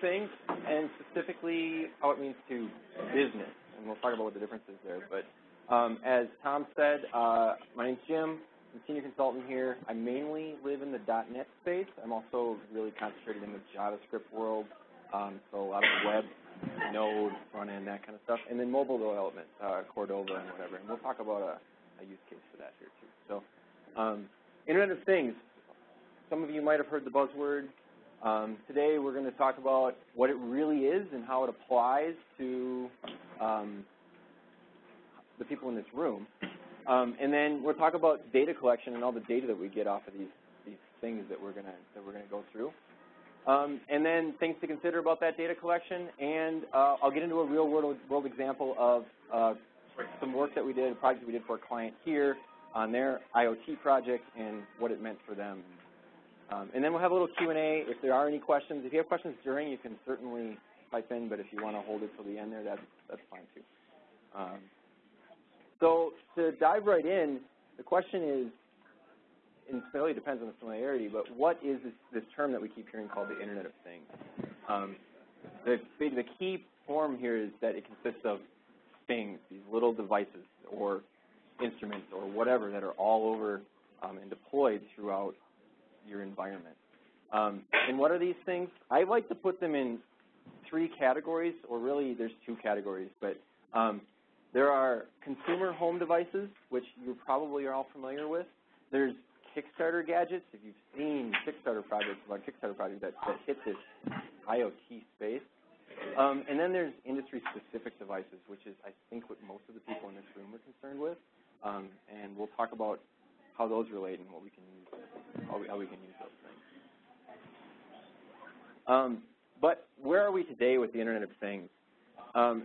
Things, and specifically how it means to business. And we'll talk about what the difference is there. But um, as Tom said, uh, my name's Jim. I'm a senior consultant here. I mainly live in the .NET space. I'm also really concentrated in the JavaScript world, um, so a lot of web, Node, front end, that kind of stuff, and then mobile development, uh, Cordova and whatever. And we'll talk about a, a use case for that here too. So, um, Internet of Things. Some of you might have heard the buzzword. Um, today we're going to talk about what it really is and how it applies to um, the people in this room. Um, and then we'll talk about data collection and all the data that we get off of these, these things that we're going to that we're going to go through. Um, and then things to consider about that data collection. And uh, I'll get into a real world, world example of uh, some work that we did, a project we did for a client here on their IoT project and what it meant for them. Um, and then we'll have a little Q&A. If there are any questions, if you have questions during, you can certainly type in, but if you want to hold it till the end there, that's, that's fine too. Um, so to dive right in, the question is, and it really depends on the familiarity, but what is this, this term that we keep hearing called the Internet of Things? Um, the, the key form here is that it consists of things, these little devices or instruments or whatever that are all over um, and deployed throughout your environment. Um, and what are these things? I like to put them in three categories, or really there's two categories, but um, there are consumer home devices, which you probably are all familiar with. There's Kickstarter gadgets. If you've seen Kickstarter projects, about Kickstarter projects that, that hit this IoT space. Um, and then there's industry-specific devices, which is, I think, what most of the people in this room are concerned with. Um, and we'll talk about how those relate and what we can use, how we, how we can use those things. Um, but where are we today with the Internet of Things? Um,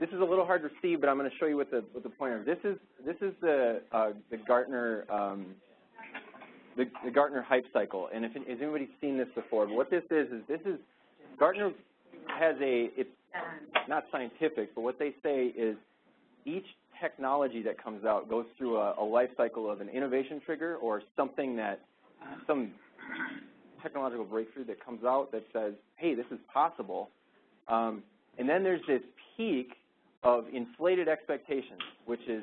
this is a little hard to see, but I'm going to show you with the with the pointer. This is this is the uh, the Gartner um, the, the, Gartner hype cycle. And if has anybody seen this before? But what this is is this is Gartner has a it's not scientific, but what they say is each technology that comes out goes through a, a life cycle of an innovation trigger or something that some technological breakthrough that comes out that says, hey, this is possible. Um, and then there's this peak of inflated expectations, which is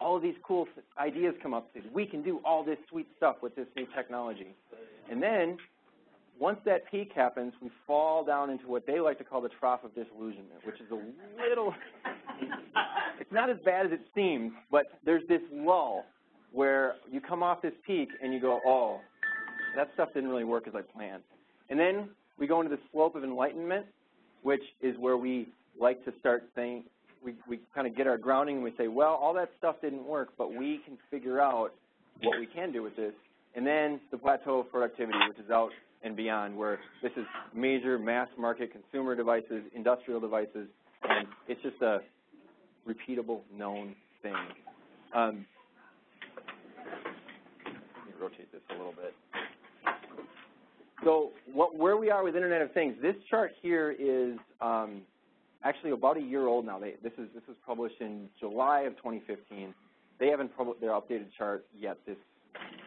all of these cool ideas come up. We can do all this sweet stuff with this new technology. And then once that peak happens, we fall down into what they like to call the trough of disillusionment, which is a little, it's not as bad as it seems, but there's this lull where you come off this peak and you go, oh, that stuff didn't really work as I planned. And then we go into the slope of enlightenment, which is where we like to start saying, we, we kind of get our grounding and we say, well, all that stuff didn't work, but we can figure out what we can do with this. And then the plateau of productivity, which is out and beyond, where this is major mass market consumer devices, industrial devices, and it's just a repeatable, known thing. Um, let me rotate this a little bit. So what, where we are with Internet of Things, this chart here is um, actually about a year old now. They, this, is, this was published in July of 2015. They haven't published their updated chart yet this,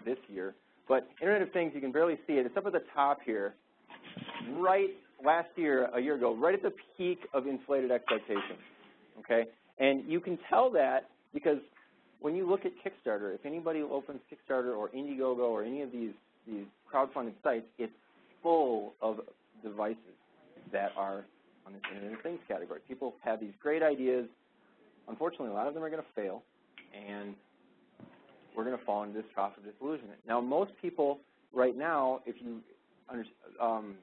this year. But Internet of Things, you can barely see it. It's up at the top here, right last year, a year ago, right at the peak of inflated expectations, okay? And you can tell that because when you look at Kickstarter, if anybody opens Kickstarter or Indiegogo or any of these, these crowdfunded sites, it's full of devices that are on this Internet of Things category. People have these great ideas. Unfortunately, a lot of them are going to fail, and we're going to fall into this trough of disillusionment. Now, most people right now, if you um,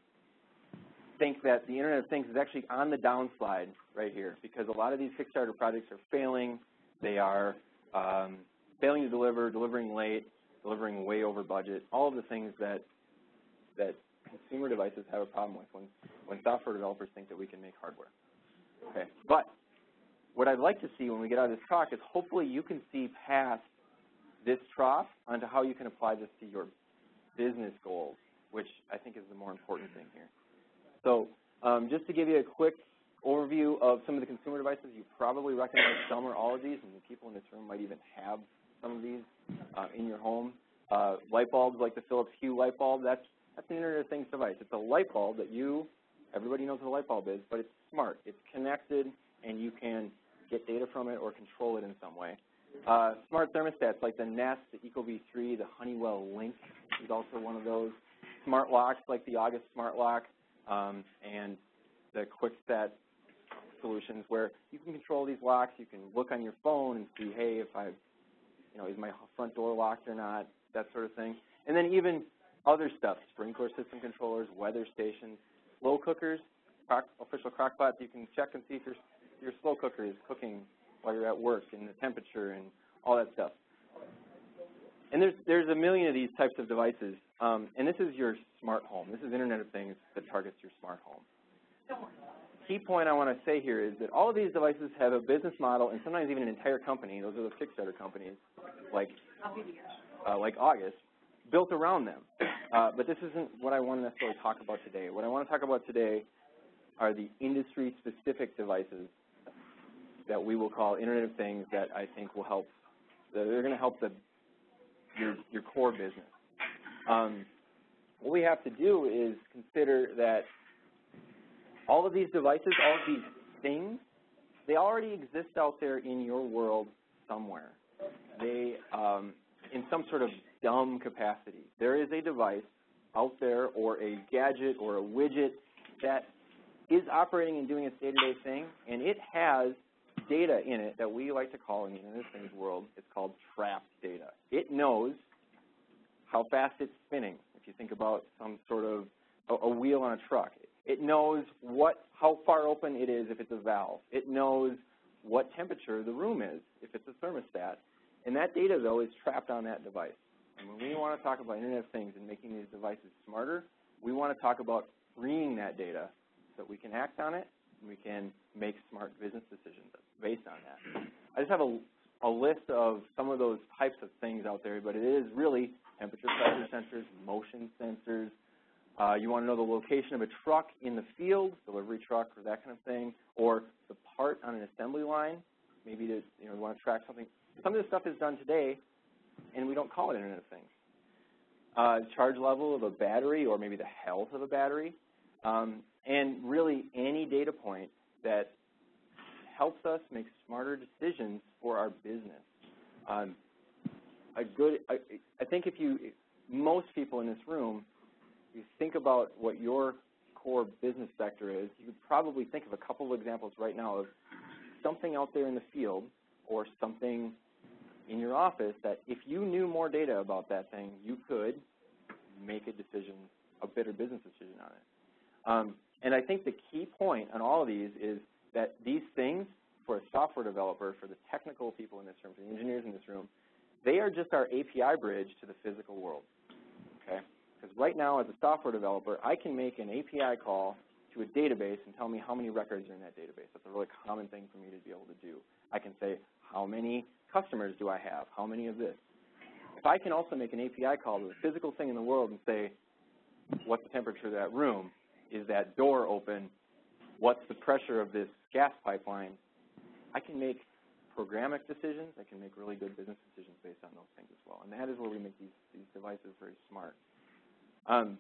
think that the Internet of Things is actually on the downslide right here, because a lot of these Kickstarter projects are failing. They are um, failing to deliver, delivering late, delivering way over budget, all of the things that that consumer devices have a problem with when, when software developers think that we can make hardware. Okay, but what I'd like to see when we get out of this talk is hopefully you can see past this trough onto how you can apply this to your business goals, which I think is the more important thing here. So um, just to give you a quick overview of some of the consumer devices, you probably recognize some or all of these, and the people in this room might even have some of these uh, in your home. Uh, light bulbs like the Philips Hue light bulb, that's, that's an Internet of Things device. It's a light bulb that you Everybody knows what a light bulb is, but it's smart. It's connected, and you can get data from it or control it in some way. Uh, smart thermostats like the Nest, the Ecobee3, the Honeywell Link is also one of those. Smart locks like the August Smart Lock um, and the Kwikset solutions where you can control these locks. You can look on your phone and see, hey, if I, you know, is my front door locked or not, that sort of thing. And then even other stuff, sprinkler system controllers, weather stations, slow cookers, official crock pots. You can check and see if your, your slow cooker is cooking while you're at work and the temperature and all that stuff. And there's, there's a million of these types of devices. Um, and this is your smart home. This is Internet of Things that targets your smart home. Key point I want to say here is that all of these devices have a business model and sometimes even an entire company. Those are the Kickstarter companies, like, uh, like August, built around them. Uh, but this isn't what I want to necessarily talk about today. What I want to talk about today are the industry-specific devices that we will call Internet of Things that I think will help. They're going to help the your your core business. Um, what we have to do is consider that all of these devices, all of these things, they already exist out there in your world somewhere. They, um, in some sort of dumb capacity. There is a device out there or a gadget or a widget that is operating and doing its day-to-day -day thing, and it has data in it that we like to call in the Internet of Things world, it's called trapped data. It knows how fast it's spinning. If you think about some sort of a, a wheel on a truck, it knows what how far open it is if it's a valve. It knows what temperature the room is if it's a thermostat. And that data, though, is trapped on that device. And when we want to talk about Internet of Things and making these devices smarter, we want to talk about freeing that data so that we can act on it we can make smart business decisions based on that. I just have a, a list of some of those types of things out there, but it is really temperature pressure sensors, motion sensors. Uh, you want to know the location of a truck in the field, delivery truck or that kind of thing, or the part on an assembly line. Maybe to, you know, you want to track something. Some of this stuff is done today, and we don't call it Internet of Things. Uh, charge level of a battery or maybe the health of a battery, um, and really any data point that helps us make smarter decisions for our business. Um, a good, I, I think if you, most people in this room, you think about what your core business sector is, you could probably think of a couple of examples right now of something out there in the field or something in your office that if you knew more data about that thing, you could make a decision, a better business decision on it. Um, and I think the key point on all of these is that these things, for a software developer, for the technical people in this room, for the engineers in this room, they are just our API bridge to the physical world, okay? Because right now, as a software developer, I can make an API call to a database and tell me how many records are in that database. That's a really common thing for me to be able to do. I can say, how many customers do I have? How many of this? If I can also make an API call to a physical thing in the world and say, what's the temperature of that room? Is that door open? What's the pressure of this gas pipeline? I can make programmatic decisions. I can make really good business decisions based on those things as well. And that is where we make these, these devices very smart. Um,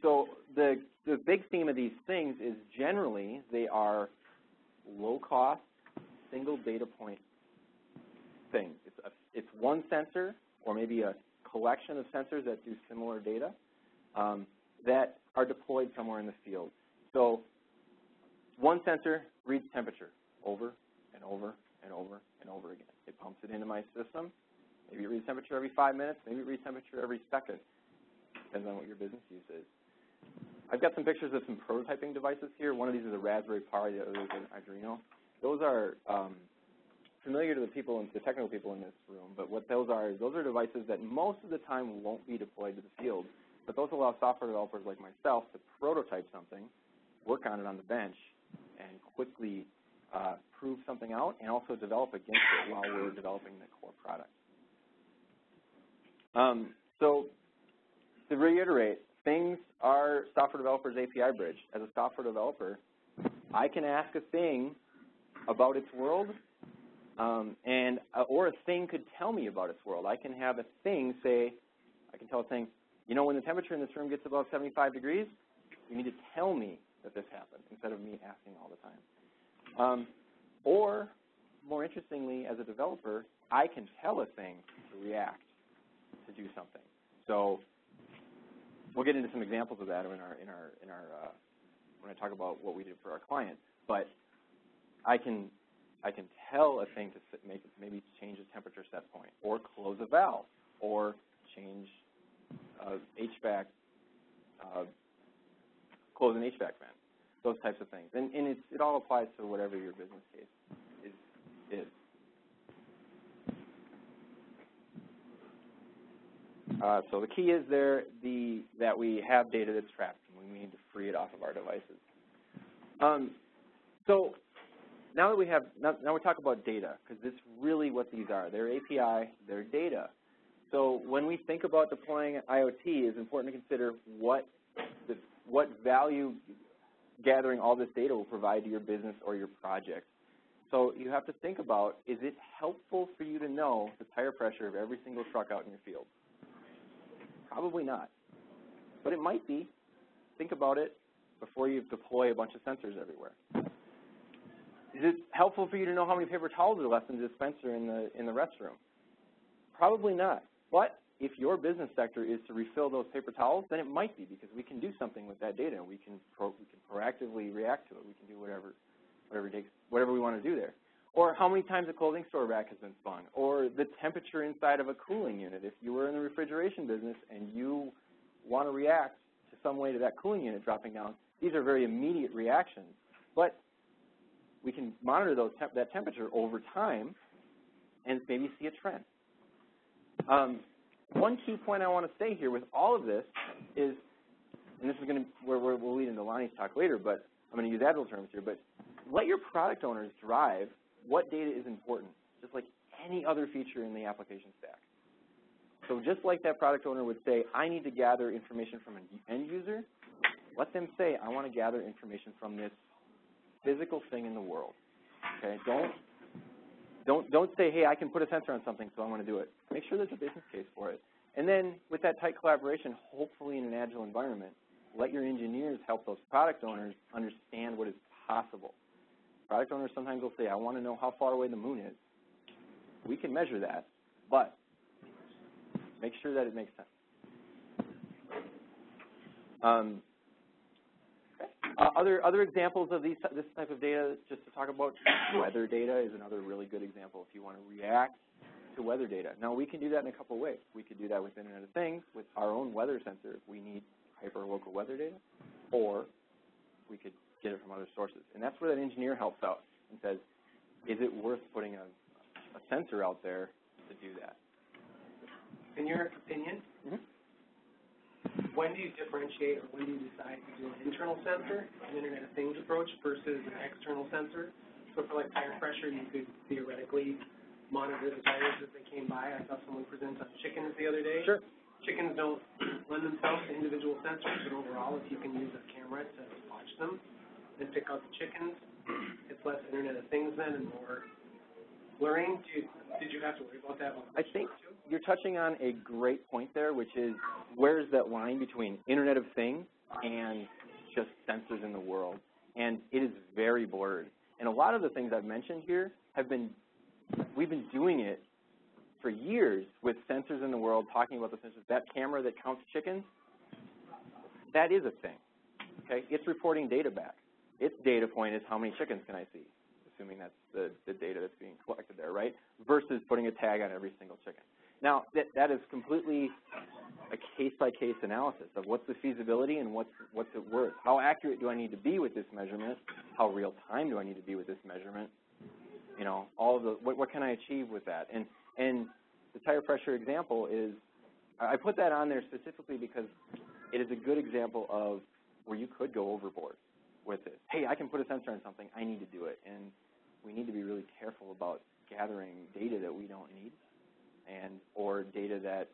so the, the big theme of these things is generally they are low-cost, single data point things. It's, a, it's one sensor or maybe a collection of sensors that do similar data um, that are deployed somewhere in the field. So one sensor reads temperature over and over and over and over again. It pumps it into my system. Maybe it reads temperature every five minutes. Maybe it reads temperature every second. Depends on what your business use is. I've got some pictures of some prototyping devices here. One of these is a Raspberry Pi, the other is an Arduino. Those are um, familiar to the people, and the technical people in this room, but what those are is those are devices that most of the time won't be deployed to the field, but those allow software developers like myself to prototype something, work on it on the bench, and quickly uh, prove something out and also develop against it while we're developing the core product. Um, so to reiterate, things are software developers' API bridge. As a software developer, I can ask a thing about its world, um, and uh, or a thing could tell me about its world. I can have a thing say, I can tell a thing, you know, when the temperature in this room gets above 75 degrees, you need to tell me that this happened instead of me asking all the time. Um, or, more interestingly, as a developer, I can tell a thing to react to do something. So we'll get into some examples of that in our in our in our uh, when I talk about what we did for our client. But I can I can tell a thing to make maybe change a temperature set point, or close a valve, or change uh, HVAC, uh, close an HVAC vent, those types of things. And, and it all applies to whatever your business case is. is. Uh, so the key is there the, that we have data that's trapped, and we need to free it off of our devices. Um, so now that we have, now, now we talk about data, because this is really what these are. They're API, they're data. So when we think about deploying IoT, it's important to consider what, the, what value gathering all this data will provide to your business or your project. So you have to think about, is it helpful for you to know the tire pressure of every single truck out in your field? Probably not. But it might be. Think about it before you deploy a bunch of sensors everywhere. Is it helpful for you to know how many paper towels are left in the dispenser in the, in the restroom? Probably not. But if your business sector is to refill those paper towels, then it might be because we can do something with that data. We can, pro, we can proactively react to it. We can do whatever, whatever, takes, whatever we want to do there. Or how many times a clothing store rack has been spun. Or the temperature inside of a cooling unit. If you were in the refrigeration business and you want to react to some way to that cooling unit dropping down, these are very immediate reactions. But we can monitor those temp that temperature over time and maybe see a trend. Um, one key point I want to say here with all of this is, and this is going to where we'll lead into Lonnie's talk later, but I'm going to use agile terms here, but let your product owners drive what data is important, just like any other feature in the application stack. So just like that product owner would say, I need to gather information from an end user, let them say, I want to gather information from this physical thing in the world. Okay, don't don't, don't say, hey, I can put a sensor on something, so I want to do it. Make sure there's a business case for it. And then with that tight collaboration, hopefully in an agile environment, let your engineers help those product owners understand what is possible. Product owners sometimes will say, I want to know how far away the moon is. We can measure that, but make sure that it makes sense. Um, uh, other other examples of these this type of data, just to talk about, weather data is another really good example if you want to react to weather data. Now we can do that in a couple ways. We could do that with Internet of Things with our own weather sensor if we need hyper-local weather data, or we could get it from other sources. And that's where that engineer helps out and says, is it worth putting a, a sensor out there to do that? In your opinion, when do you differentiate or when do you decide to do an internal sensor, an Internet of Things approach, versus an external sensor? So for like tire pressure, you could theoretically monitor the tires as they came by. I saw someone present on chickens the other day. Sure. Chickens don't lend themselves to individual sensors, but overall, if you can use a camera to watch them and pick out the chickens, it's less Internet of Things then and more blurring. Did you, did you have to worry about that? I think you're touching on a great point there, which is where's that line between Internet of Things and just sensors in the world? And it is very blurred. And a lot of the things I've mentioned here have been, we've been doing it for years with sensors in the world, talking about the sensors. That camera that counts chickens, that is a thing. Okay, it's reporting data back. Its data point is how many chickens can I see, assuming that's the, the data that's being collected there, right? Versus putting a tag on every single chicken. Now, that, that is completely a case-by-case -case analysis of what's the feasibility and what's, what's it worth. How accurate do I need to be with this measurement? How real-time do I need to be with this measurement? You know, all of the, what, what can I achieve with that? And, and the tire pressure example is, I put that on there specifically because it is a good example of where you could go overboard with it. Hey, I can put a sensor on something, I need to do it. And we need to be really careful about gathering data that we don't need and or data that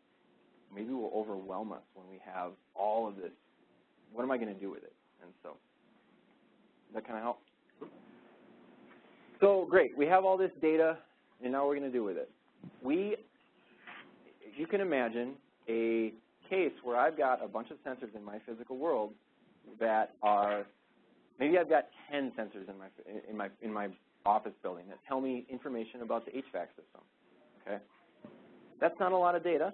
maybe will overwhelm us when we have all of this. What am I going to do with it? And so, that kind of help? So great, we have all this data, and now we're going to do with it. We, you can imagine a case where I've got a bunch of sensors in my physical world that are, maybe I've got 10 sensors in my, in my, in my office building that tell me information about the HVAC system, okay? That's not a lot of data.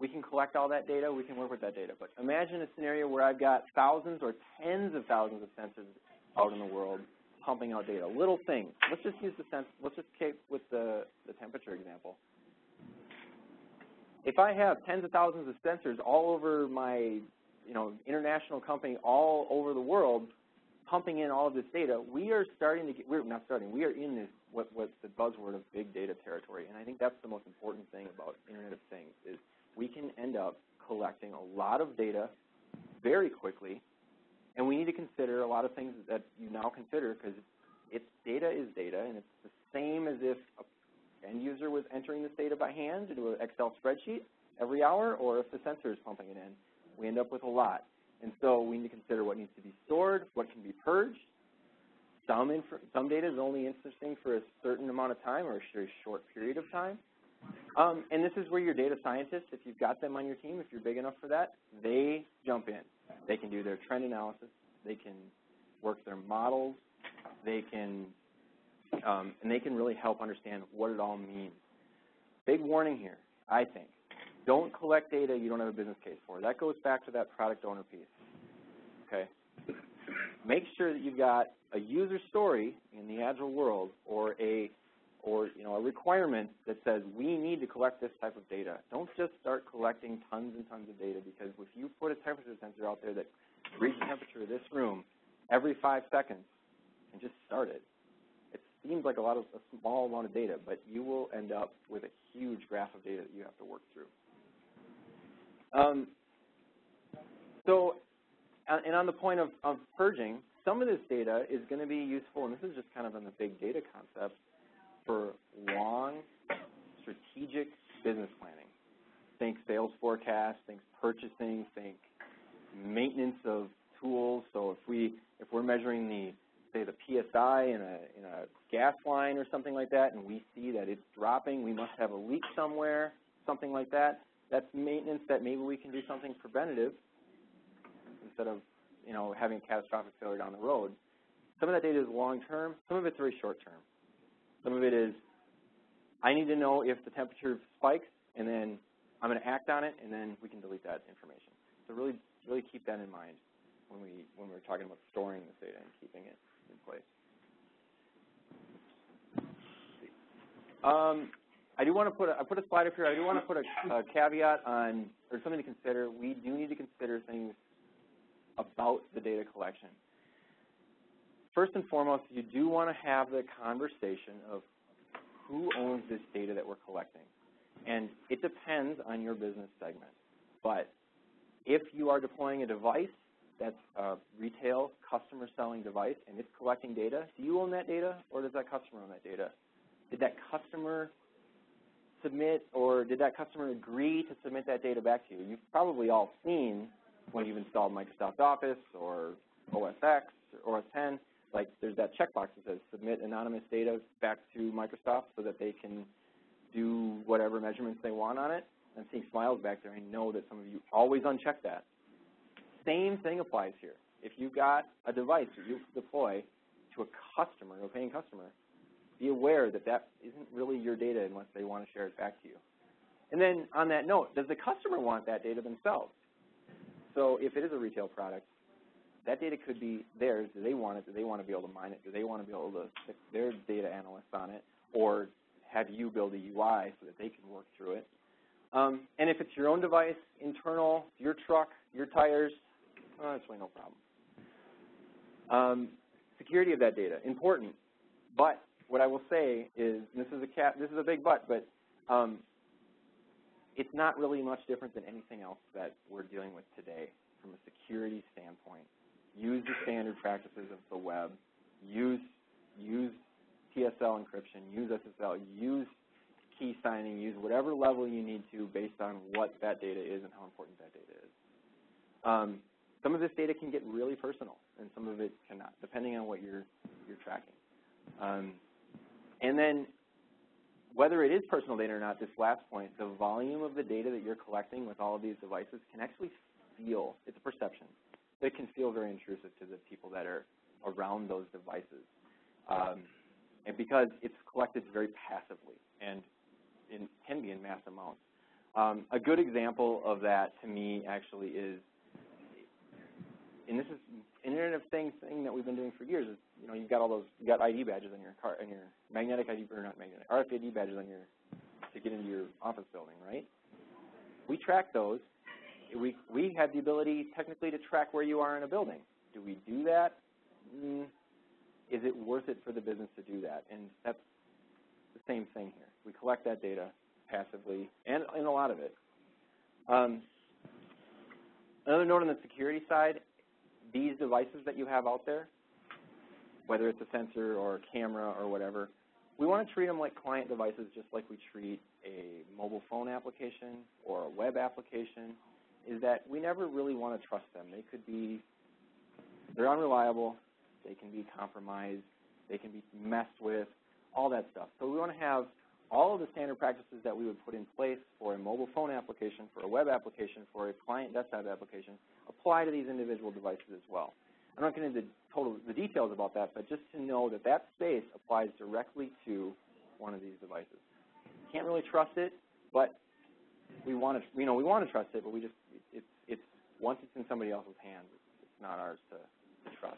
We can collect all that data. We can work with that data. But imagine a scenario where I've got thousands or tens of thousands of sensors out in the world pumping out data, little thing. Let's just use the sense, let's just keep with the, the temperature example. If I have tens of thousands of sensors all over my, you know, international company all over the world pumping in all of this data, we are starting to get, we're not starting, we are in this, what, what's the buzzword of big data territory. And I think that's the most important thing about Internet of Things is we can end up collecting a lot of data very quickly, and we need to consider a lot of things that you now consider because it's data is data, and it's the same as if an end user was entering this data by hand into an Excel spreadsheet every hour, or if the sensor is pumping it in. We end up with a lot. And so we need to consider what needs to be stored, what can be purged. Some, some data is only interesting for a certain amount of time or a very short period of time. Um, and this is where your data scientists, if you've got them on your team, if you're big enough for that, they jump in. They can do their trend analysis. They can work their models. They can, um, and they can really help understand what it all means. Big warning here, I think. Don't collect data you don't have a business case for. That goes back to that product owner piece. Okay? Make sure that you've got a user story in the Agile world or a or you know a requirement that says we need to collect this type of data. Don't just start collecting tons and tons of data because if you put a temperature sensor out there that reads the temperature of this room every five seconds and just start it, it seems like a lot of a small amount of data, but you will end up with a huge graph of data that you have to work through. Um, so, and on the point of, of purging, some of this data is going to be useful, and this is just kind of on the big data concept, for long, strategic business planning. Think sales forecast, think purchasing, think maintenance of tools. So if we if we're measuring the say the PSI in a in a gas line or something like that, and we see that it's dropping, we must have a leak somewhere, something like that. That's maintenance that maybe we can do something preventative instead of you know having a catastrophic failure down the road. Some of that data is long term. Some of it's very short term. Some of it is, I need to know if the temperature spikes, and then I'm going to act on it, and then we can delete that information. So really, really keep that in mind when we when we're talking about storing this data and keeping it in place. Um, I do want to put a, I put a slide up here. I do want to put a, a caveat on or something to consider. We do need to consider things about the data collection first and foremost, you do want to have the conversation of who owns this data that we're collecting. And it depends on your business segment. But if you are deploying a device that's a retail customer selling device and it's collecting data, do you own that data or does that customer own that data? Did that customer submit or did that customer agree to submit that data back to you? You've probably all seen when you've installed Microsoft Office or OS X or OS 10 like there's that checkbox that says submit anonymous data back to Microsoft so that they can do whatever measurements they want on it. I'm seeing smiles back there. I know that some of you always uncheck that. Same thing applies here. If you've got a device that you deploy to a customer, a paying customer, be aware that that isn't really your data unless they want to share it back to you. And then on that note, does the customer want that data themselves? So if it is a retail product, that data could be theirs. Do they want it? Do they want to be able to mine it? Do they want to be able to stick their data analysts on it? Or have you build a UI so that they can work through it? Um, and if it's your own device, internal, your truck, your tires, oh, that's really no problem. Um, security of that data, important. But what I will say is, this is a cat, this is a big but, but um, it's not really much different than anything else that we're dealing with today from a security standpoint use the standard practices of the web, use, use TSL encryption, use SSL, use key signing, use whatever level you need to based on what that data is and how important that data is. Um, some of this data can get really personal, and some of it cannot, depending on what you're, you're tracking. Um, and then whether it is personal data or not, this last point, the volume of the data that you're collecting with all of these devices can actually feel, it's a perception, but it can feel very intrusive to the people that are around those devices. Um, and because it's collected very passively and in, can be in mass amounts. Um, a good example of that to me actually is, and this is Internet of Things thing that we've been doing for years is, you know, you've got all those, you've got ID badges on your car, on your magnetic ID, or not magnetic, RFID badges on your, to get into your office building, right? We track those. We, we have the ability technically to track where you are in a building. Do we do that? Mm, is it worth it for the business to do that? And that's the same thing here. We collect that data passively, and, and a lot of it. Um, another note on the security side, these devices that you have out there, whether it's a sensor or a camera or whatever, we want to treat them like client devices just like we treat a mobile phone application or a web application, is that we never really want to trust them. They could be, they're unreliable, they can be compromised, they can be messed with, all that stuff. So we want to have all of the standard practices that we would put in place for a mobile phone application, for a web application, for a client desktop application, apply to these individual devices as well. I'm not getting into total the details about that, but just to know that that space applies directly to one of these devices. Can't really trust it, but we want to, you know, we want to trust it, but we just, it's, it's once it's in somebody else's hands, it's not ours to, to trust.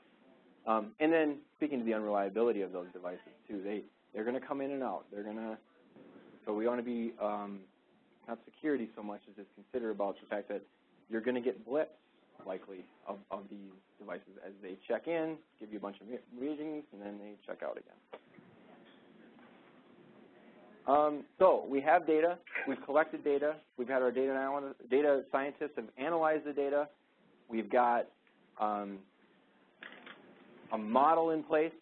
Um, and then speaking to the unreliability of those devices too, they they're going to come in and out. They're going to, so we want to be um, not security so much as just consider about the fact that you're going to get blips likely of, of these devices as they check in, give you a bunch of readings, and then they check out again. Um, so we have data. We've collected data. We've had our data, data scientists have analyzed the data. We've got um, a model in place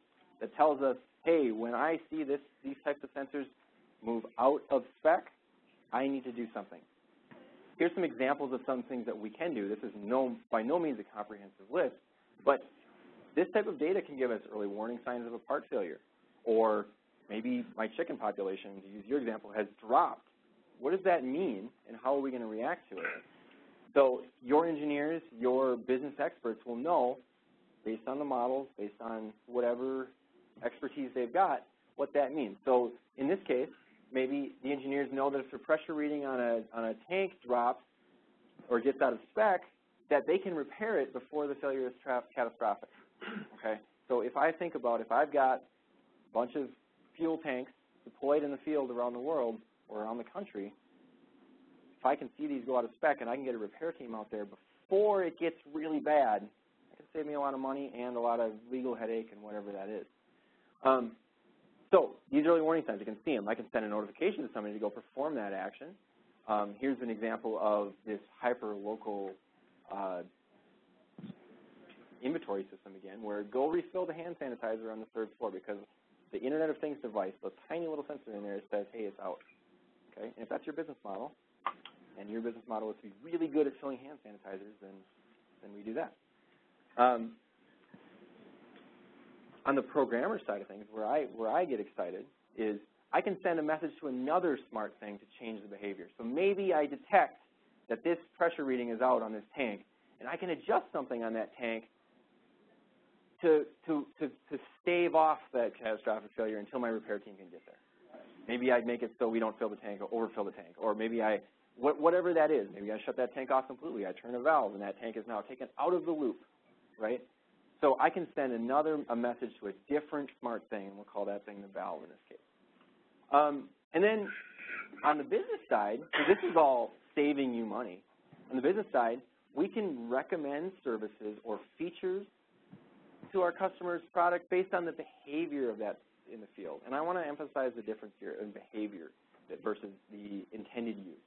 that tells us, hey, when I see this, these types of sensors move out of spec, I need to do something. Here's some examples of some things that we can do. This is no, by no means a comprehensive list, but this type of data can give us early warning signs of a part failure. Or maybe my chicken population, to use your example, has dropped. What does that mean, and how are we going to react to it? So your engineers, your business experts will know, based on the models, based on whatever expertise they've got, what that means. So in this case, maybe the engineers know that if the pressure reading on a, on a tank drops or gets out of spec, that they can repair it before the failure is catastrophic. Okay? So if I think about if I've got a bunch of fuel tanks deployed in the field around the world or around the country, if I can see these go out of spec and I can get a repair team out there before it gets really bad, it can save me a lot of money and a lot of legal headache and whatever that is. Um, so these early warning signs, you can see them. I can send a notification to somebody to go perform that action. Um, here's an example of this hyper-local uh, inventory system again, where go refill the hand sanitizer on the third floor because the Internet of Things device, the tiny little sensor in there says, hey, it's out. Okay, and if that's your business model, and your business model is to be really good at filling hand sanitizers, then then we do that. Um, on the programmer side of things, where I, where I get excited is I can send a message to another smart thing to change the behavior. So maybe I detect that this pressure reading is out on this tank, and I can adjust something on that tank to, to, to, to stave off that catastrophic failure until my repair team can get there. Maybe I make it so we don't fill the tank or overfill the tank, or maybe I, wh whatever that is, maybe I shut that tank off completely. I turn a valve, and that tank is now taken out of the loop, right? So I can send another a message to a different smart thing, and we'll call that thing the valve in this case. Um, and then on the business side, so this is all saving you money. On the business side, we can recommend services or features to our customers' product based on the behavior of that in the field. And I want to emphasize the difference here in behavior versus the intended use.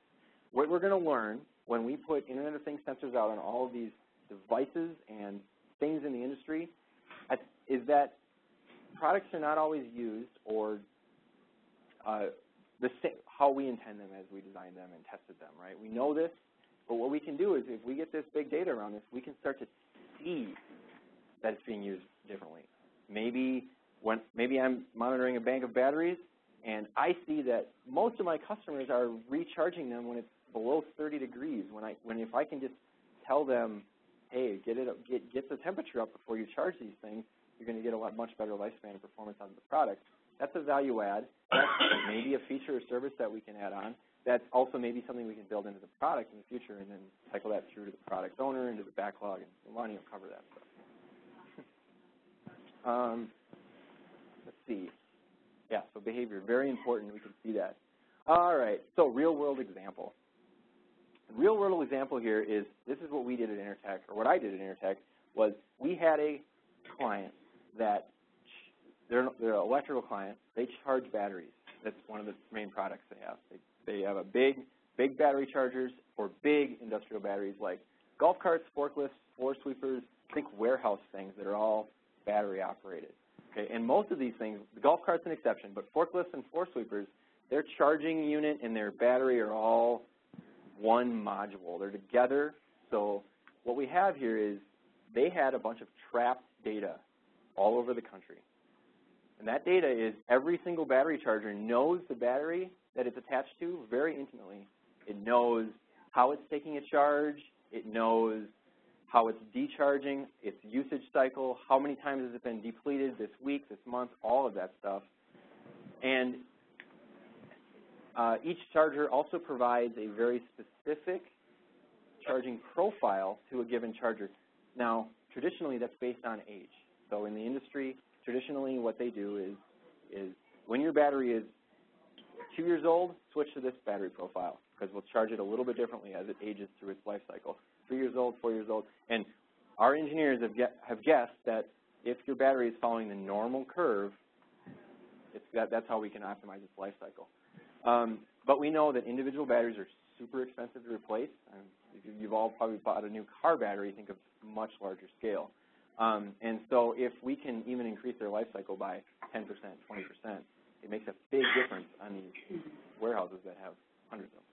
What we're going to learn when we put Internet of Things sensors out on all of these devices and things in the industry is that products are not always used or uh, the how we intend them as we designed them and tested them, right? We know this, but what we can do is if we get this big data around this, we can start to see that it's being used differently. Maybe when maybe I'm monitoring a bank of batteries, And I see that most of my customers are recharging them when it's below 30 degrees. When I, when if I can just tell them, hey, get it, get get the temperature up before you charge these things, you're going to get a lot, much better lifespan and performance out of the product. That's a value add. That's maybe a feature or service that we can add on. That's also maybe something we can build into the product in the future and then cycle that through to the product owner, into the backlog, and Lonnie will cover that stuff. um, let's see. Yeah, so behavior, very important. We can see that. All right, so real world example. Real world example here is this is what we did at Intertech, or what I did at Intertech, was we had a client that they're, they're an electrical client. They charge batteries. That's one of the main products they have. They, they have a big, big battery chargers for big industrial batteries like golf carts, forklifts, floor sweepers, think warehouse things that are all battery operated. Okay, and most of these things, the golf cart's an exception, but forklifts and floor sweepers, their charging unit and their battery are all one module. They're together. So what we have here is they had a bunch of trapped data all over the country. And that data is every single battery charger knows the battery that it's attached to very intimately. It knows how it's taking a charge. It knows how it's decharging, its usage cycle, how many times has it been depleted this week, this month, all of that stuff. And uh, each charger also provides a very specific charging profile to a given charger. Now, traditionally, that's based on age. So in the industry, traditionally what they do is, is when your battery is two years old, switch to this battery profile because we'll charge it a little bit differently as it ages through its life cycle. Three years old, four years old, and our engineers have, get, have guessed that if your battery is following the normal curve, that, that's how we can optimize its life cycle. Um, but we know that individual batteries are super expensive to replace. You've all probably bought a new car battery, think of much larger scale. Um, and so if we can even increase their life cycle by 10%, 20%, it makes a big difference on these warehouses that have hundreds of them.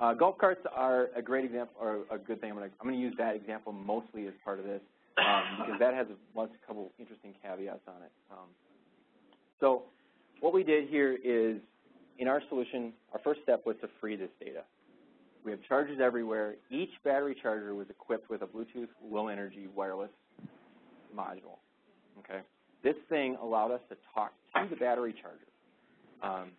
Uh, golf carts are a great example, or a good thing. I'm going to use that example mostly as part of this um, because that has a, a couple interesting caveats on it. Um, so what we did here is, in our solution, our first step was to free this data. We have chargers everywhere. Each battery charger was equipped with a Bluetooth low energy wireless module. Okay, This thing allowed us to talk to the battery charger. Um,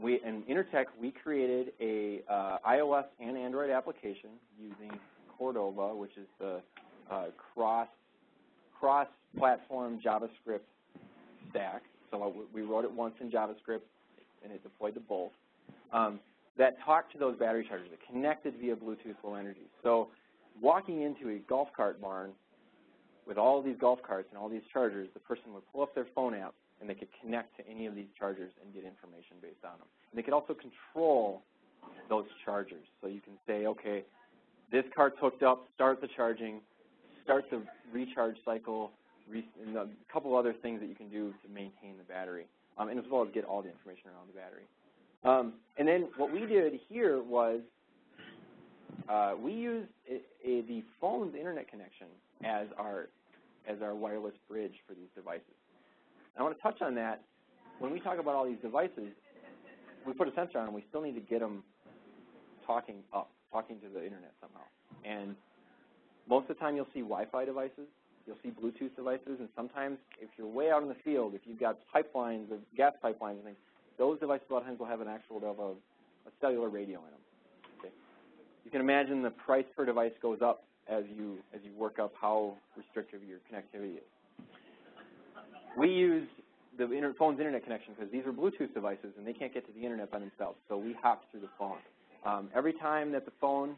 we, in Intertech, we created a uh, iOS and Android application using Cordova, which is the uh, cross cross-platform JavaScript stack. So we wrote it once in JavaScript, and it deployed to both. Um, that talked to those battery chargers. It connected via Bluetooth Low Energy. So walking into a golf cart barn with all these golf carts and all these chargers, the person would pull up their phone app and they could connect to any of these chargers and get information based on them. And they could also control those chargers. So you can say, okay, this cart's hooked up, start the charging, start the recharge cycle, and a couple other things that you can do to maintain the battery, um, and as well as get all the information around the battery. Um, and then what we did here was uh, we used a, a, the phone's internet connection as our as our wireless bridge for these devices. I want to touch on that. When we talk about all these devices, we put a sensor on them. We still need to get them talking up, talking to the internet somehow. And most of the time, you'll see Wi-Fi devices. You'll see Bluetooth devices, and sometimes, if you're way out in the field, if you've got pipelines, of gas pipelines and things, those devices a lot of times will have an actual have a, a cellular radio in them. Okay. You can imagine the price per device goes up as you as you work up how restrictive your connectivity is. We use the inter phone's internet connection because these are Bluetooth devices and they can't get to the internet by themselves, so we hop through the phone. Um, every time that the phone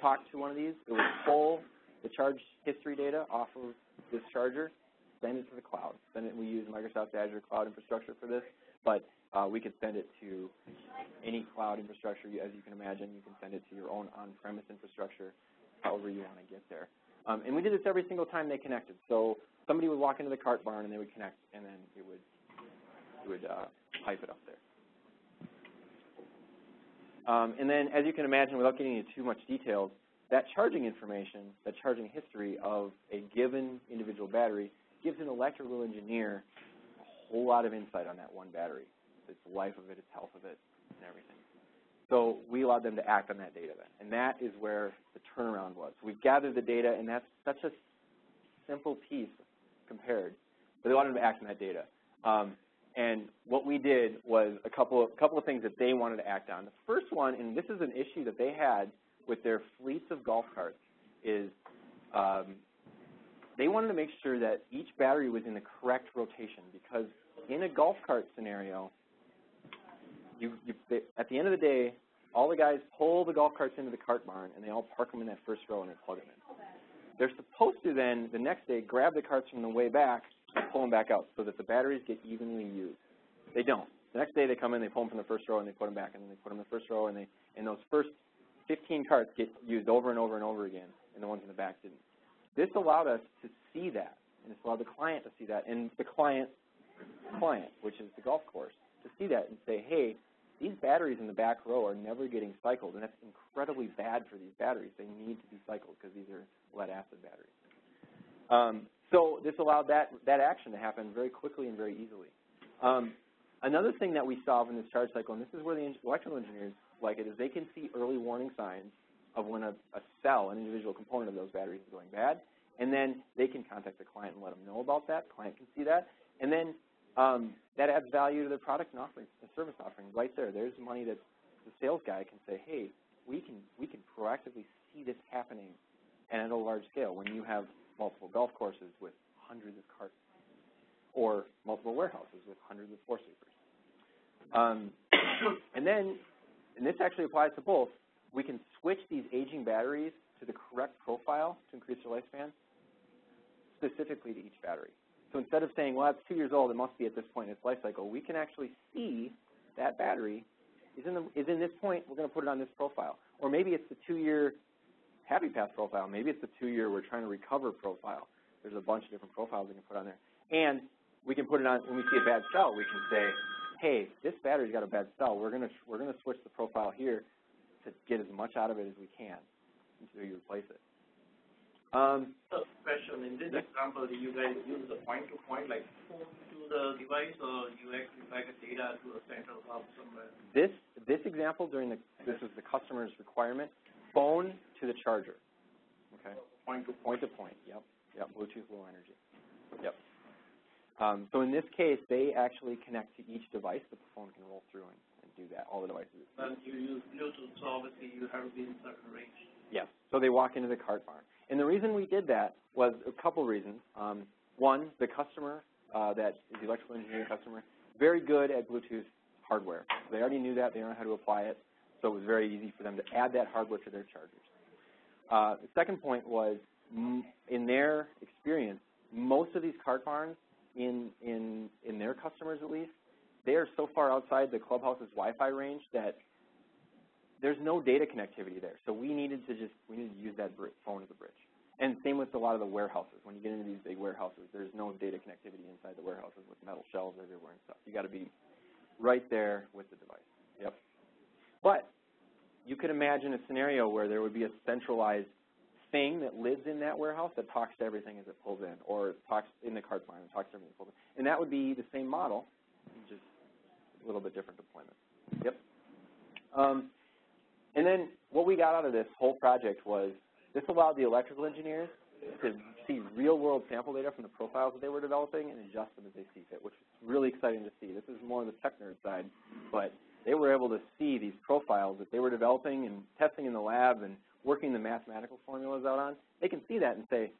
talked to one of these, it would pull the charge history data off of this charger, send it to the cloud. Send it, we use Microsoft Azure Cloud Infrastructure for this, but uh, we could send it to any cloud infrastructure, as you can imagine. You can send it to your own on-premise infrastructure however you want to get there. Um, and we did this every single time they connected. So somebody would walk into the cart barn and they would connect, and then it would it would uh, pipe it up there. Um, and then, as you can imagine, without getting into too much details, that charging information, that charging history of a given individual battery gives an electrical engineer a whole lot of insight on that one battery. its life of it, its health of it, and everything. So we allowed them to act on that data then, and that is where the turnaround was. We gathered the data, and that's such a simple piece compared, but they wanted to act on that data. Um, and what we did was a couple of, couple of things that they wanted to act on. The first one, and this is an issue that they had with their fleets of golf carts, is um, they wanted to make sure that each battery was in the correct rotation because in a golf cart scenario, you, you, they, at the end of the day, all the guys pull the golf carts into the cart barn and they all park them in that first row and they plug them in. They're supposed to then, the next day, grab the carts from the way back and pull them back out so that the batteries get evenly used. They don't. The next day they come in, they pull them from the first row and they put them back, and then they put them in the first row, and they and those first 15 carts get used over and over and over again, and the ones in the back didn't. This allowed us to see that, and this allowed the client to see that, and the client client, which is the golf course, to see that and say, hey, these batteries in the back row are never getting cycled, and that's incredibly bad for these batteries. They need to be cycled because these are lead acid batteries. Um, so this allowed that, that action to happen very quickly and very easily. Um, another thing that we solve in this charge cycle, and this is where the electrical engineers like it, is they can see early warning signs of when a, a cell, an individual component of those batteries is going bad, and then they can contact the client and let them know about that. The client can see that, and then um, that adds value to the product and offering, the service offering right there. There's money that the sales guy can say, hey, we can, we can proactively see this happening and at a large scale when you have multiple golf courses with hundreds of carts or multiple warehouses with hundreds of floor sweepers. Um, and then, and this actually applies to both, we can switch these aging batteries to the correct profile to increase their lifespan specifically to each battery. So instead of saying, well, it's two years old, it must be at this point in its life cycle, we can actually see that battery is in, the, is in this point, we're going to put it on this profile. Or maybe it's the two-year happy path profile. Maybe it's the two-year we're trying to recover profile. There's a bunch of different profiles we can put on there. And we can put it on, when we see a bad cell, we can say, hey, this battery's got a bad cell. We're going to, we're going to switch the profile here to get as much out of it as we can until you replace it. Um, so question, in this example, do you guys use the point-to-point, -point, like phone to the device, or you actually packet data to a central hub somewhere? This, this example during the, this was the customer's requirement, phone to the charger. Okay. Point to point. Point to point. Yep. Yep. Bluetooth Low Energy. Yep. Um, so in this case, they actually connect to each device the phone can roll through and, and do that. All the devices. And you use Bluetooth, so obviously you have to be in certain range. Yes. So they walk into the cart barn. And the reason we did that was a couple reasons. Um, one, the customer, uh, that is the electrical engineering customer, very good at Bluetooth hardware. They already knew that. They know how to apply it. So it was very easy for them to add that hardware to their chargers. Uh, the second point was, in their experience, most of these cart barns, in, in, in their customers at least, they are so far outside the clubhouse's Wi-Fi range that there's no data connectivity there. So we needed to just, we needed to use that phone as a bridge. And same with a lot of the warehouses. When you get into these big warehouses, there's no data connectivity inside the warehouses with metal shelves everywhere and stuff. You got to be right there with the device. Yep. But you could imagine a scenario where there would be a centralized thing that lives in that warehouse that talks to everything as it pulls in, or talks in the cart barn and talks to everything that pulls in. And that would be the same model, just a little bit different deployment. Yep. Um, and then what we got out of this whole project was this allowed the electrical engineers to see real-world sample data from the profiles that they were developing and adjust them as they see fit, which is really exciting to see. This is more on the tech nerd side, but they were able to see these profiles that they were developing and testing in the lab and working the mathematical formulas out on. They can see that and say,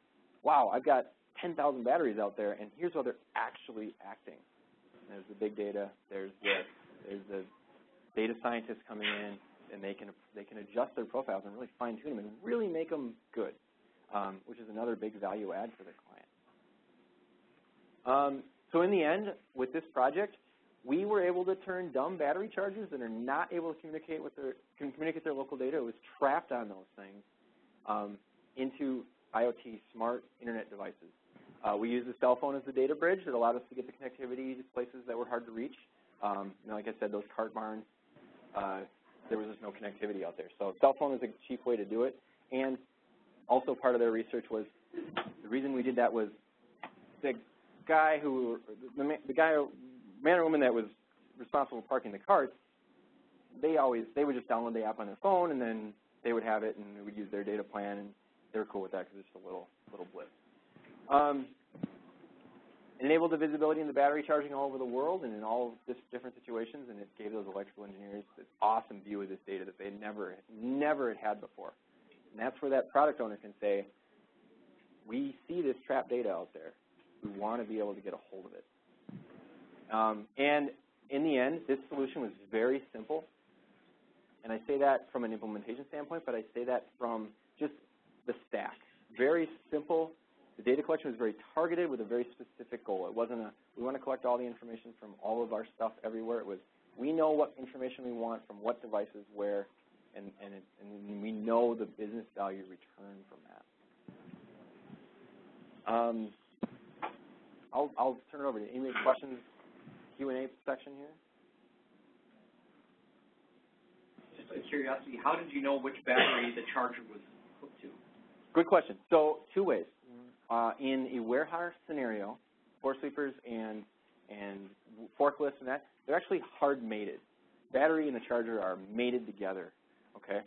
wow, I've got 10,000 batteries out there, and here's how they're actually acting. there's the big data. There's the, there's the data scientists coming in and they can they can adjust their profiles and really fine tune them and really make them good, um, which is another big value add for the client. Um, so in the end, with this project, we were able to turn dumb battery chargers that are not able to communicate with their can communicate their local data. It was trapped on those things um, into IoT smart internet devices. Uh, we used the cell phone as the data bridge that allowed us to get the connectivity to places that were hard to reach. Um, like I said, those cart barns, uh, there was just no connectivity out there. So cell phone is a cheap way to do it. And also part of their research was the reason we did that was the guy who, the, the guy, man or woman that was responsible for parking the carts, they always, they would just download the app on their phone and then they would have it and they would use their data plan and they were cool with that because it's just a little, little blip. Um, enabled the visibility in the battery charging all over the world and in all this different situations, and it gave those electrical engineers this awesome view of this data that they never, never had had before. And that's where that product owner can say, we see this trap data out there. We want to be able to get a hold of it. Um, and in the end, this solution was very simple. And I say that from an implementation standpoint, but I say that from just the stack. Very simple. The data collection was very targeted with a very specific goal. It wasn't a, we want to collect all the information from all of our stuff everywhere. It was, we know what information we want from what devices where, and, and, it, and we know the business value return from that. Um, I'll, I'll turn it over to any questions, Q&A section here. Just out of curiosity, how did you know which battery the charger was hooked to? Good question. So two ways. Uh, in a warehouse scenario, floor sweepers and and forklifts and that, they're actually hard mated. Battery and the charger are mated together. Okay.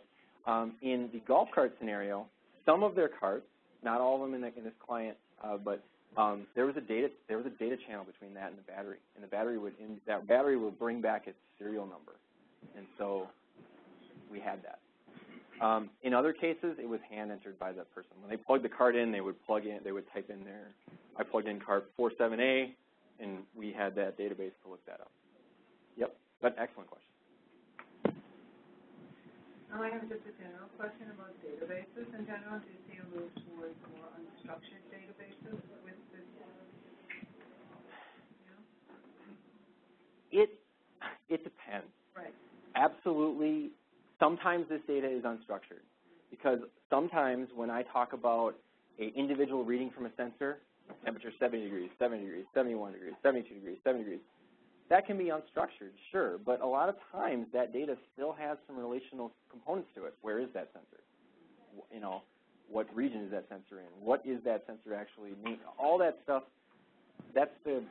Um, in the golf cart scenario, some of their carts, not all of them in, the, in this client, uh, but um, there was a data there was a data channel between that and the battery, and the battery would in, that battery would bring back its serial number, and so we had that. Um, in other cases, it was hand entered by the person. When they plugged the card in, they would plug in, they would type in their I plugged in card 47A, and we had that database to look that up. Yep, but excellent question. Now I have just a general question about databases in general. Do you see a move towards more unstructured databases with this? It it depends. Right. Absolutely sometimes this data is unstructured because sometimes when I talk about a individual reading from a sensor, temperature 70 degrees, 70 degrees, 71 degrees, 72 degrees, 70 degrees, that can be unstructured, sure, but a lot of times that data still has some relational components to it. Where is that sensor? You know, what region is that sensor in? What is that sensor actually mean? All that stuff, that's the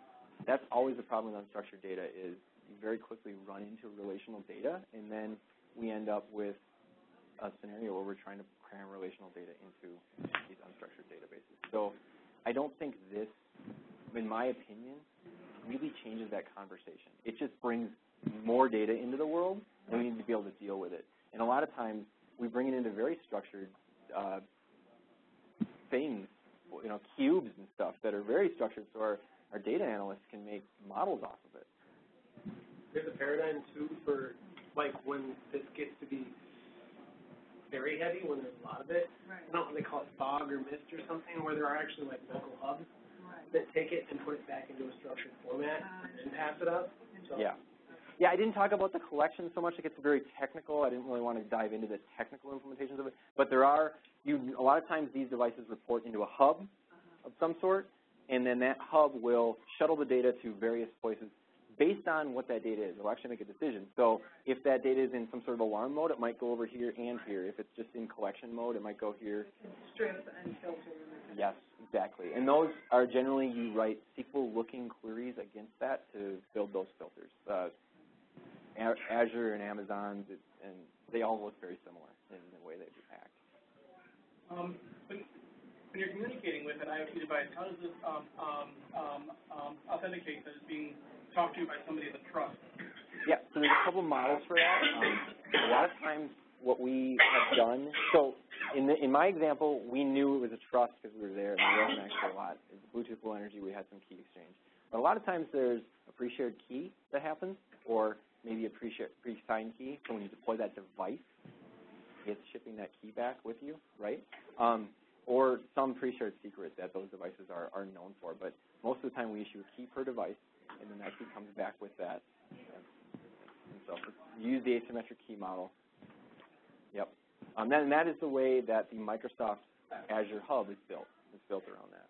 that's always the problem with unstructured data is you very quickly run into relational data and then we end up with a scenario where we're trying to cram relational data into these unstructured databases. So I don't think this, in my opinion, really changes that conversation. It just brings more data into the world, and we need to be able to deal with it. And a lot of times, we bring it into very structured uh, things, you know, cubes and stuff that are very structured, so our, our data analysts can make models off of it. There's a paradigm, too, for like when this gets to be very heavy, when there's a lot of it. Right. I don't know what they call it, fog or mist or something, where there are actually like local hubs Right. That take it and put it back into a structured format Uh, and pass it up. So Yeah. Yeah, I didn't talk about the collection so much. It gets very technical. I didn't really want to dive into the technical implementations of it. But there are, you, a lot of times these devices report into a hub of some sort, and then that hub will shuttle the data to various places based on what that data is. It'll actually make a decision. So if that data is in some sort of alarm mode, it might go over here and here. If it's just in collection mode, it might go here. Strip and filter Yes, exactly. And those are generally, you write SQL-looking queries against that to build those filters. Uh, A- Azure and Amazon, and they all look very similar in the way they act. Um, when, when you're communicating with an IoT device, how does it um, um, um, um, authenticate that it's being talked to by somebody that trust? Yeah, so there's a couple models for that. Um, a lot of times what we have done, so in, the, in my example, we knew it was a trust because we were there and we wrote actually a lot. It's Bluetooth Low Energy, we had some key exchange. But a lot of times there's a pre-shared key that happens or maybe a pre-signed key. So when you deploy that device, it's shipping that key back with you, right? Um, or some pre-shared secret that those devices are, are known for. But most of the time we issue a key per device and then that key comes back with that. And so use the asymmetric key model. Yep. Um, and that is the way that the Microsoft Azure Hub is built. It's built around that.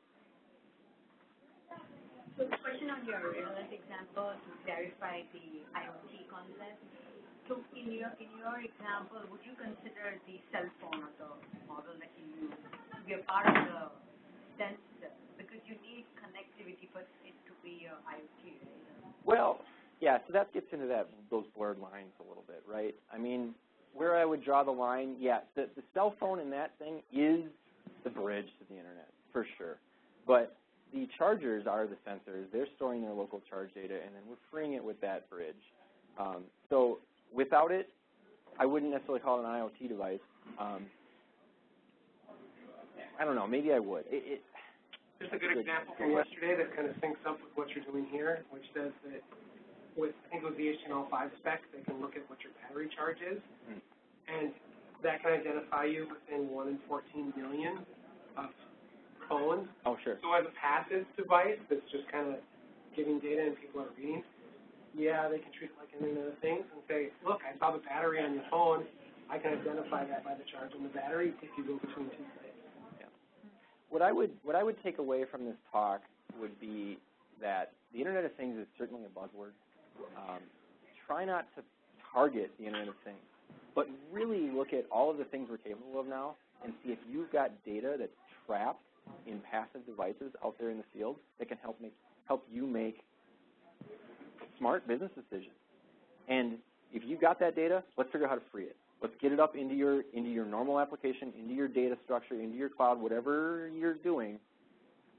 So the question on your real life example to clarify the IoT concept. So in your in your example, would you consider the cell phone or the model that you use to be a part of the sensor? Because you need connectivity for it be your IoT? Well, Yeah, so that gets into that those blurred lines a little bit, right? I mean, where I would draw the line, yeah, the, the cell phone in that thing is the bridge to the internet, for sure. But the chargers are the sensors. They're storing their local charge data, and then we're freeing it with that bridge. Um, so without it, I wouldn't necessarily call it an IoT device. Um, I don't know. Maybe I would. It, it, Just a good example from yesterday that kind of syncs up with what you're doing here, which says that with, I think it was the HTML5 spec, they can look at what your battery charge is, Hmm. and that can identify you within 1 in 14 million of phones. oh, sure. So as a passive device that's just kind of giving data and people are reading, yeah, they can treat it like Internet of Things and say, look, I saw the battery on your phone. I can identify that by the charge on the battery if you go between two sites. What I would what I would take away from this talk would be that the Internet of Things is certainly a buzzword. Um, try not to target the Internet of Things, but really look at all of the things we're capable of now and see if you've got data that's trapped in passive devices out there in the field that can help make help you make smart business decisions. And if you've got that data, let's figure out how to free it. Let's get it up into your into your normal application, into your data structure, into your cloud, whatever you're doing,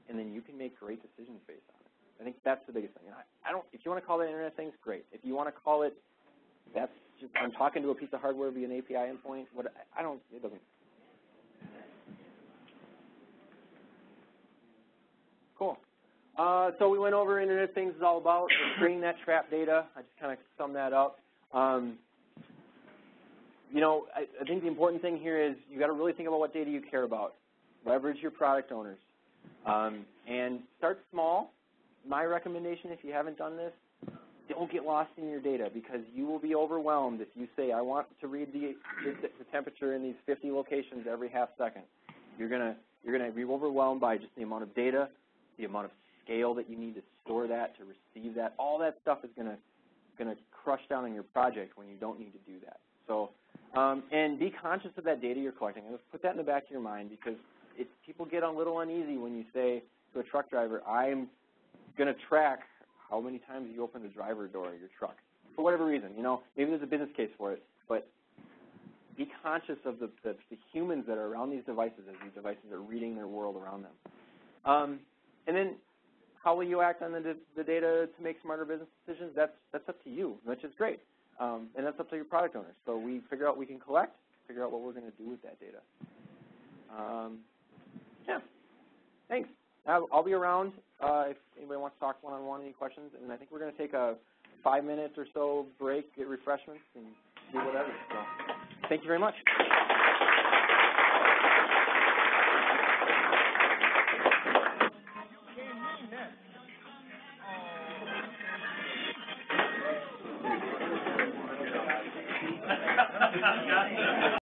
and then you can make great decisions based on it. I think that's the biggest thing. And I, I don't. If you want to call that Internet of Things, great. If you want to call it, that's just I'm talking to a piece of hardware via an API endpoint. What I don't. It doesn't. Cool. Uh, so we went over Internet of Things is all about bringing that trap data. I just kind of summed that up. Um, you know, I, I think the important thing here is you got to really think about what data you care about. Leverage your product owners, um, and start small. My recommendation, if you haven't done this, don't get lost in your data because you will be overwhelmed if you say, I want to read the, the, temperature in these 50 locations every half second. You're gonna you're gonna be overwhelmed by just the amount of data, the amount of scale that you need to store that, to receive that. All that stuff is gonna gonna crush down on your project when you don't need to do that. So, um, and be conscious of that data you're collecting. And put that in the back of your mind because it, people get a little uneasy when you say to a truck driver, I'm going to track how many times you open the driver door of your truck. For whatever reason, you know, maybe there's a business case for it, but be conscious of the, the, the humans that are around these devices as these devices are reading their world around them. Um, and then how will you act on the, the data to make smarter business decisions? That's, that's up to you, which is great. Um, and that's up to your product owners. So we figure out we can collect, figure out what we're going to do with that data. Um, yeah, thanks. I'll, I'll be around uh, if anybody wants to talk one-on-one, any questions. And I think we're going to take a five minutes or so break, get refreshments, and do whatever. So thank you very much.